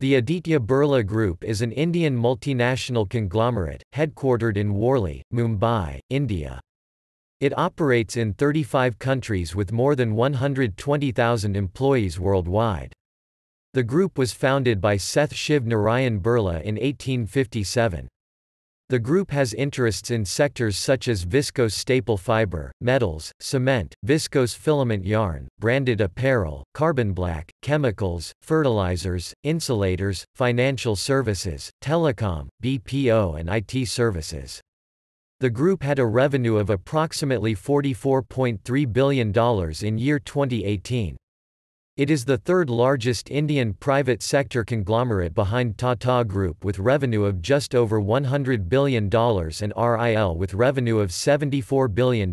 The Aditya Birla Group is an Indian multinational conglomerate, headquartered in Worli, Mumbai, India. It operates in 35 countries with more than 120,000 employees worldwide. The group was founded by Seth Shiv Narayan Birla in 1857. The group has interests in sectors such as viscose staple fiber, metals, cement, viscose filament yarn, branded apparel, carbon black, chemicals, fertilizers, insulators, financial services, telecom, BPO and IT services. The group had a revenue of approximately $44.3 billion in year 2018. It is the third largest Indian private sector conglomerate behind Tata Group with revenue of just over $100 billion and RIL with revenue of $74 billion.